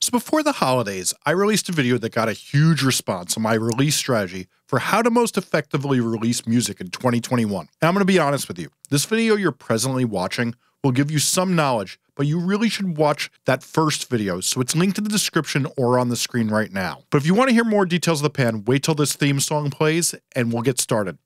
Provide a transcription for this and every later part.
So before the holidays, I released a video that got a huge response on my release strategy for how to most effectively release music in 2021. And I'm going to be honest with you, this video you're presently watching will give you some knowledge, but you really should watch that first video, so it's linked in the description or on the screen right now. But if you want to hear more details of the pan, wait till this theme song plays and we'll get started.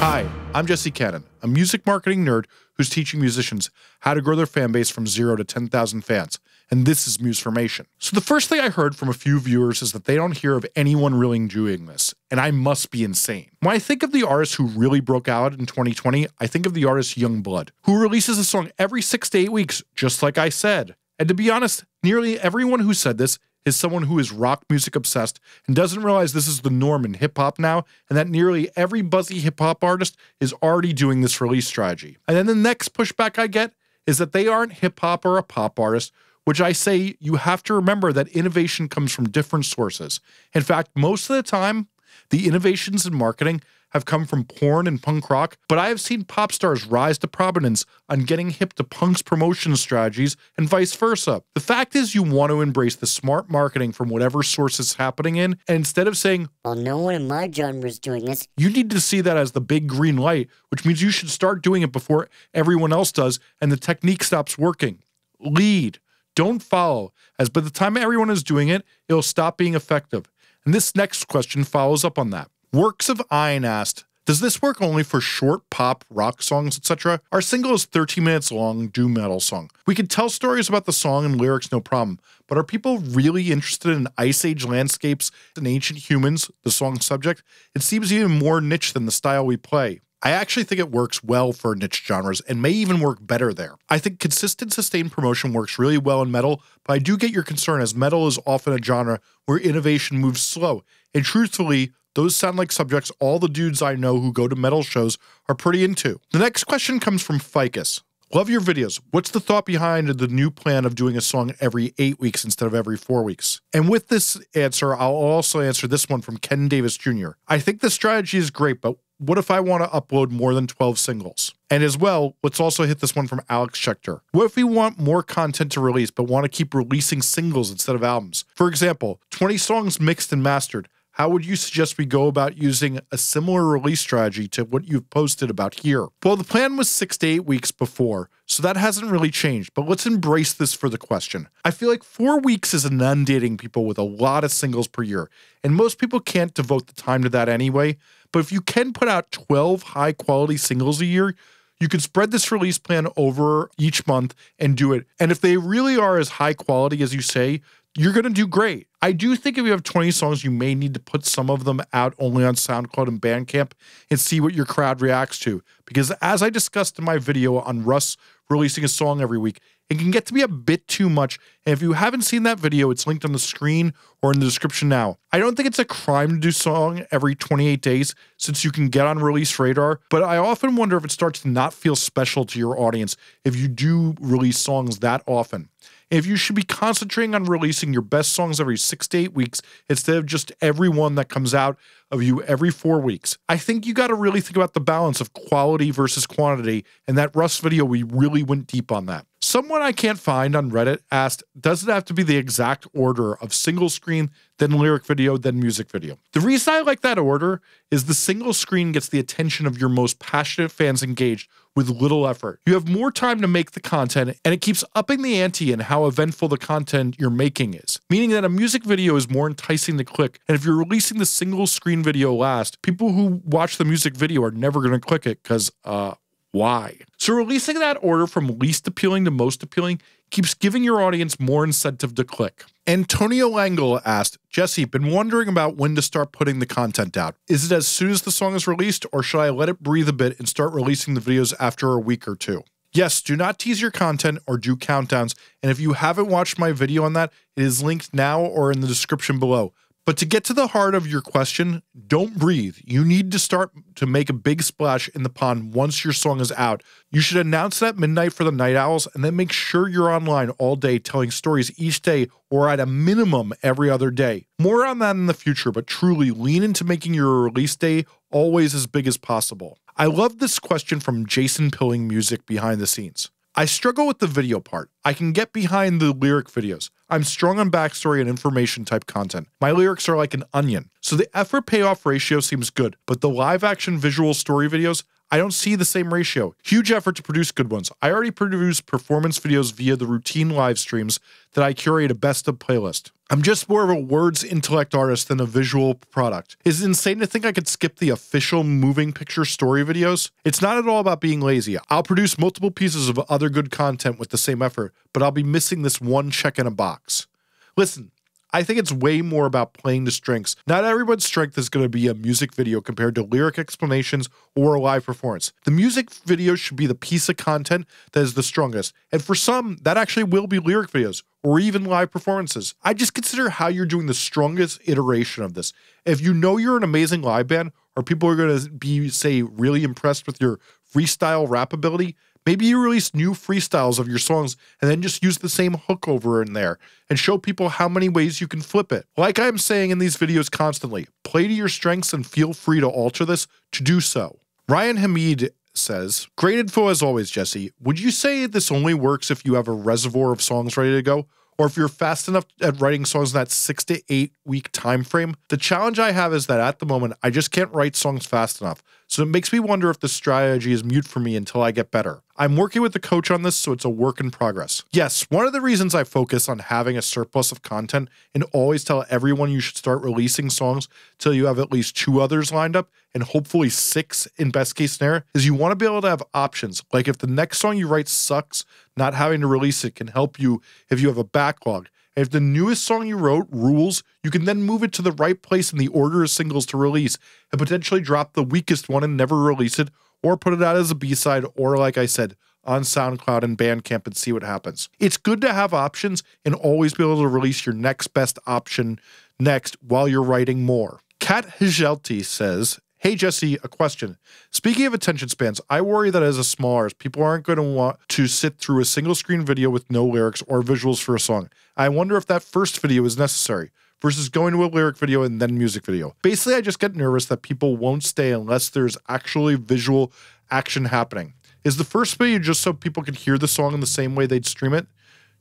Hi, I'm Jesse Cannon, a music marketing nerd who's teaching musicians how to grow their fan base from zero to 10,000 fans, and this is Musformation. So, the first thing I heard from a few viewers is that they don't hear of anyone really doing this, and I must be insane. When I think of the artists who really broke out in 2020, I think of the artist Yungblud, who releases a song every six to eight weeks, just like I said. And to be honest, nearly everyone who said this is someone who is rock music obsessed and doesn't realize this is the norm in hip hop now, and that nearly every buzzy hip hop artist is already doing this release strategy. And then the next pushback I get is that they aren't hip hop or a pop artist, which I say you have to remember that innovation comes from different sources. In fact, most of the time, the innovations in marketing have come from porn and punk rock, but I have seen pop stars rise to prominence on getting hip to punk's promotion strategies and vice versa. The fact is, you want to embrace the smart marketing from whatever source it's happening in, and instead of saying, Well, no one in my genre is doing this, you need to see that as the big green light, which means you should start doing it before everyone else does and the technique stops working. Lead. Don't follow, as by the time everyone is doing it, it'll stop being effective. And this next question follows up on that. Works of Iron asked, does this work only for short pop, rock songs, etc.? Our single is 13 minutes long, doom metal song. We can tell stories about the song and lyrics no problem, but are people really interested in Ice Age landscapes and ancient humans, the song subject? It seems even more niche than the style we play. I actually think it works well for niche genres and may even work better there. I think consistent, sustained promotion works really well in metal, but I do get your concern as metal is often a genre where innovation moves slow. And truthfully, those sound like subjects all the dudes I know who go to metal shows are pretty into. The next question comes from Ficus. Love your videos. What's the thought behind the new plan of doing a song every eight weeks instead of every four weeks? And with this answer, I'll also answer this one from Ken Davis Jr. I think the strategy is great, but what if I want to upload more than 12 singles? And as well, let's also hit this one from Alex Schechter. What if we want more content to release, but want to keep releasing singles instead of albums? For example, 20 songs mixed and mastered. How would you suggest we go about using a similar release strategy to what you've posted about here? Well, the plan was six to eight weeks before, so that hasn't really changed, but let's embrace this for the question. I feel like four weeks is inundating people with a lot of singles per year, and most people can't devote the time to that anyway. But if you can put out 12 high quality singles a year, you can spread this release plan over each month and do it. And if they really are as high quality as you say, you're going to do great. I do think if you have 20 songs, you may need to put some of them out only on SoundCloud and Bandcamp and see what your crowd reacts to. Because as I discussed in my video on Russ releasing a song every week, it can get to be a bit too much. And if you haven't seen that video, it's linked on the screen or in the description now. I don't think it's a crime to do song every 28 days since you can get on release radar, but I often wonder if it starts to not feel special to your audience if you do release songs that often if you should be concentrating on releasing your best songs every six to eight weeks instead of just every one that comes out of you every four weeks. I think you got to really think about the balance of quality versus quantity, and that Russ video, we really went deep on that. Someone I can't find on Reddit asked, does it have to be the exact order of single screen, then lyric video, then music video? The reason I like that order is the single screen gets the attention of your most passionate fans engaged with little effort. You have more time to make the content, and it keeps upping the ante in how eventful the content you're making is, meaning that a music video is more enticing to click. And if you're releasing the single screen video last, people who watch the music video are never going to click it because, uh, why? So releasing that order from least appealing to most appealing keeps giving your audience more incentive to click. Antonio Langle asked, Jesse, been wondering about when to start putting the content out. Is it as soon as the song is released, or should I let it breathe a bit and start releasing the videos after a week or two? Yes, do not tease your content or do countdowns. And if you haven't watched my video on that, it is linked now or in the description below. But to get to the heart of your question, don't breathe. You need to start to make a big splash in the pond once your song is out. You should announce that midnight for the night owls and then make sure you're online all day telling stories each day or at a minimum every other day. More on that in the future, but truly lean into making your release day always as big as possible. I love this question from Jason Pilling Music behind the scenes. I struggle with the video part. I can get behind the lyric videos. I'm strong on backstory and information type content. My lyrics are like an onion. So the effort payoff ratio seems good, but the live action visual story videos, I don't see the same ratio. Huge effort to produce good ones. I already produce performance videos via the routine live streams that I curate a best of playlist. I'm just more of a words intellect artist than a visual product. Is it insane to think I could skip the official moving picture story videos? It's not at all about being lazy. I'll produce multiple pieces of other good content with the same effort, but I'll be missing this one check in a box. Listen, I think it's way more about playing the strengths. Not everyone's strength is going to be a music video compared to lyric explanations or a live performance. The music video should be the piece of content that is the strongest. And for some, that actually will be lyric videos or even live performances. I just consider how you're doing the strongest iteration of this. If you know you're an amazing live band, or people are going to be, say, really impressed with your freestyle rap ability, Maybe you release new freestyles of your songs and then just use the same hook over in there and show people how many ways you can flip it. Like I'm saying in these videos constantly, play to your strengths and feel free to alter this to do so. Ryan Hamid says, Great info as always, Jesse. Would you say this only works if you have a reservoir of songs ready to go? Or if you're fast enough at writing songs in that six to eight week time frame? The challenge I have is that at the moment I just can't write songs fast enough. So it makes me wonder if the strategy is mute for me until I get better. I'm working with the coach on this, so it's a work in progress. Yes, one of the reasons I focus on having a surplus of content and always tell everyone you should start releasing songs till you have at least two others lined up and hopefully six in best case scenario is you want to be able to have options. Like if the next song you write sucks, not having to release it can help you if you have a backlog. If the newest song you wrote rules, you can then move it to the right place in the order of singles to release and potentially drop the weakest one and never release it, or put it out as a B side, or like I said, on SoundCloud and Bandcamp and see what happens. It's good to have options and always be able to release your next best option next while you're writing more. Kat Higelti says, Hey Jesse, a question. Speaking of attention spans, I worry that as a small artist, people aren't going to want to sit through a single screen video with no lyrics or visuals for a song. I wonder if that first video is necessary versus going to a lyric video and then music video. Basically, I just get nervous that people won't stay unless there's actually visual action happening. Is the first video just so people can hear the song in the same way they'd stream it?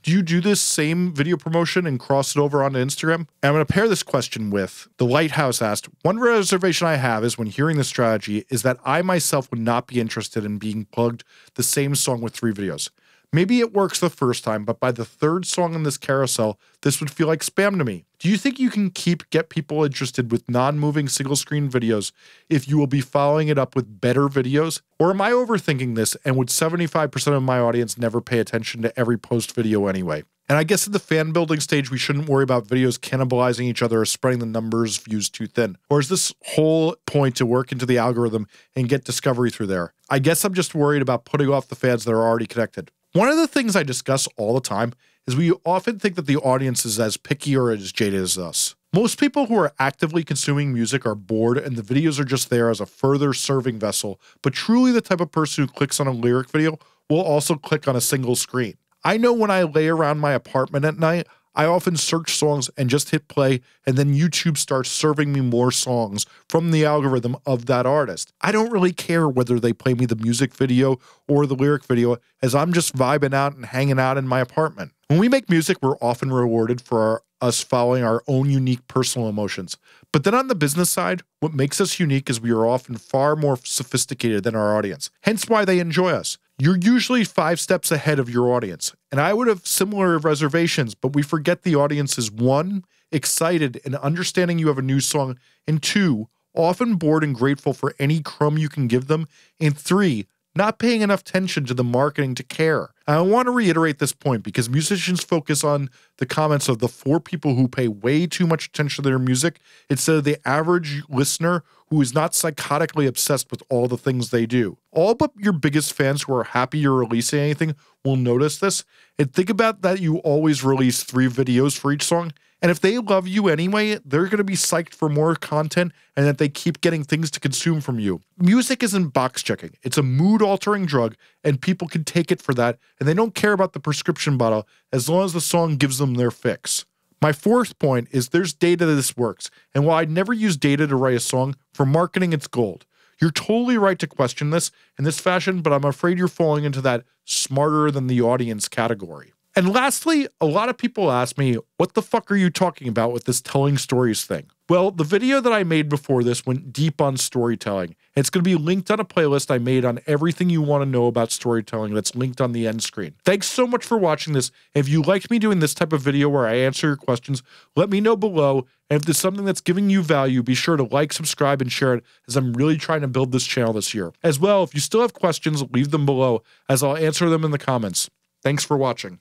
Do you do this same video promotion and cross it over onto Instagram? And I'm going to pair this question with the Lighthouse asked One reservation I have is when hearing this strategy is that I myself would not be interested in being plugged the same song with three videos. Maybe it works the first time, but by the third song in this carousel, this would feel like spam to me. Do you think you can keep get people interested with non-moving single screen videos if you will be following it up with better videos? Or am I overthinking this and would 75% of my audience never pay attention to every post video anyway? And I guess at the fan building stage, we shouldn't worry about videos cannibalizing each other or spreading the numbers views too thin. Or is this whole point to work into the algorithm and get discovery through there? I guess I'm just worried about putting off the fans that are already connected. One of the things I discuss all the time is we often think that the audience is as picky or as jaded as us. Most people who are actively consuming music are bored and the videos are just there as a further serving vessel, but truly the type of person who clicks on a lyric video will also click on a single screen. I know when I lay around my apartment at night, I often search songs and just hit play, and then YouTube starts serving me more songs from the algorithm of that artist. I don't really care whether they play me the music video or the lyric video, as I'm just vibing out and hanging out in my apartment. When we make music, we're often rewarded for our, us following our own unique personal emotions. But then on the business side, what makes us unique is we are often far more sophisticated than our audience, hence why they enjoy us. You're usually five steps ahead of your audience. And I would have similar reservations, but we forget the audience is one, excited and understanding you have a new song, and two, often bored and grateful for any crumb you can give them, and three, not paying enough attention to the marketing to care. I want to reiterate this point because musicians focus on the comments of the four people who pay way too much attention to their music instead of the average listener who is not psychotically obsessed with all the things they do. All but your biggest fans who are happy you're releasing anything will notice this. And think about that you always release three videos for each song and if they love you anyway, they're going to be psyched for more content and that they keep getting things to consume from you. Music isn't box checking, it's a mood altering drug, and people can take it for that, and they don't care about the prescription bottle as long as the song gives them their fix. My fourth point is there's data that this works, and while I'd never use data to write a song, for marketing it's gold. You're totally right to question this in this fashion, but I'm afraid you're falling into that smarter than the audience category. And lastly, a lot of people ask me, what the fuck are you talking about with this telling stories thing? Well, the video that I made before this went deep on storytelling. It's going to be linked on a playlist I made on everything you want to know about storytelling that's linked on the end screen. Thanks so much for watching this. If you liked me doing this type of video where I answer your questions, let me know below. And if there's something that's giving you value, be sure to like, subscribe, and share it as I'm really trying to build this channel this year. As well, if you still have questions, leave them below as I'll answer them in the comments. Thanks for watching.